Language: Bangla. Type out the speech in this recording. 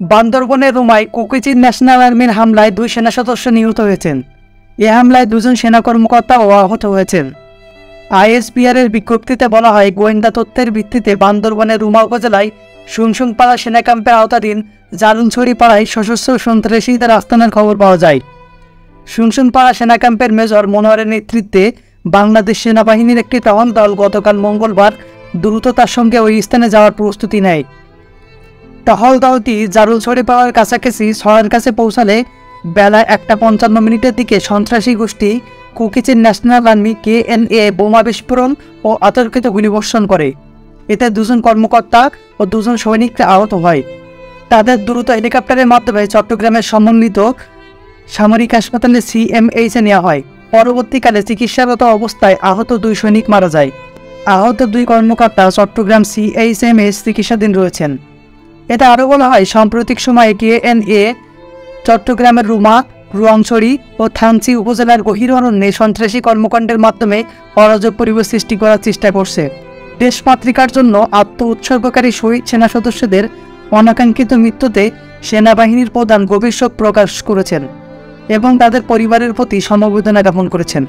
বান্দরবনের রুমায় কুকিচিন ন্যাশনাল আর্মির হামলায় দুই সেনা সদস্য নিহত হয়েছেন। এ হামলায় দুজন সেনা কর্মকর্তা ও আহত হয়েছেন। আইএসপিআরের বিজ্ঞপ্তিতে বলা হয়, গোয়েন্দা তথ্যের ভিত্তিতে বান্দরবনের রুমা উপজেলায় সুংসুংপাড়া সেনা ক্যাম্পের আওতাধীন জালুনছড়ি পাড়ায় সশস্ত্র সন্ত্রাসীদের আস্তানার খবর পাওয়া যায়। সুংসুংপাড়া সেনা ক্যাম্পের মেজর মনোয়ারের নেতৃত্বে বাংলাদেশ সেনাবাহিনীর একটি টহল দল গতকাল মঙ্গলবার দ্রুততার সঙ্গে ওই স্থানে যাওয়ার প্রস্তুতি নেয়। টহল দলটি জারুলছড়ি পাওয়ার কাছাকাছি শহরের কাছে পৌঁছালে বেলা একটা পঞ্চান্ন মিনিটের দিকে সন্ত্রাসী গোষ্ঠী কুকিচের national army K N A বোমা বিস্ফোরণ ও অতর্কিত গুলিবর্ষণ করে। এতে দুজন কর্মকর্তা ও দুজন সৈনিকরা আহত হয়। তাদের দ্রুত হেলিকপ্টারের মাধ্যমে চট্টগ্রামের সমন্বিত সামরিক হাসপাতালে সিএমএইচে নেওয়া হয়। পরবর্তীকালে চিকিৎসারত অবস্থায় আহত দুই সৈনিক মারা যায়। আহত দুই কর্মকর্তা চট্টগ্রাম সিএইচএমএস চিকিৎসাধীন রয়েছেন। এটা আরও বলা হয়, সাম্প্রতিক সময়ে কেএনএ চট্টগ্রামের রুমা, রুয়াংছড়ি ও থানচি উপজেলার গভীর অরণ্যে সন্ত্রাসী কর্মকাণ্ডের মাধ্যমে অরাজক পরিবেশ সৃষ্টি করার চেষ্টা করছে। দেশমাতৃকার জন্য আত্ম উৎসর্গকারী শহীদ সেনা সদস্যদের অনাকাঙ্ক্ষিত মৃত্যুতে সেনাবাহিনীর প্রধান শোক প্রকাশ করেছেন এবং তাদের পরিবারের প্রতি সমবেদনা জ্ঞাপন করেছেন।